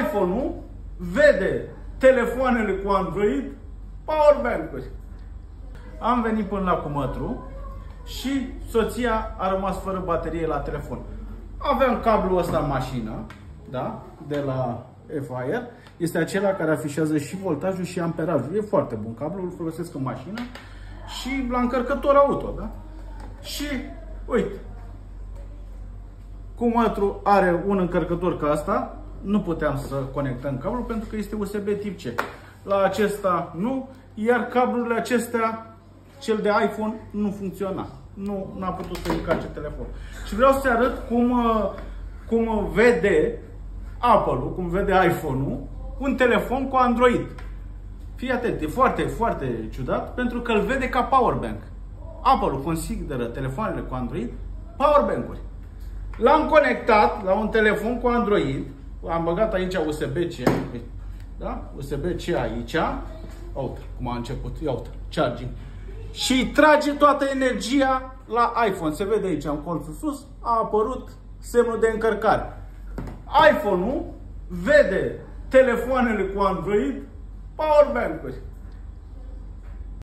iPhone-ul vede telefoanele cu Android powerbank-uri. Am venit până la cumătru și soția a rămas fără baterie la telefon. Aveam cablul ăsta în mașină, da? De la Fire. Este acela care afișează și voltajul și amperajul. E foarte bun cablul, îl folosesc în mașină și la încărcător auto, da? Și uite, cumătru are un încărcător ca asta, nu puteam să conectăm cablul pentru că este USB tip C. La acesta nu, iar cablurile acestea, cel de iPhone, nu funcționa. Nu a putut să încarce telefon. Și vreau să arăt cum, uh, cum vede Apple-ul, cum vede iPhone-ul, un telefon cu Android. Fii atent, e foarte, foarte ciudat, pentru că îl vede ca powerbank. Apple-ul consideră telefoanele cu Android powerbank-uri. L-am conectat la un telefon cu Android, am băgat aici USB-C, da? USB-C aici, uite cum a început, ia uite, charging. Și trage toată energia la iPhone. Se vede aici în colțul sus, a apărut semnul de încărcare. iPhone-ul vede telefoanele cu Android powerbank-uri.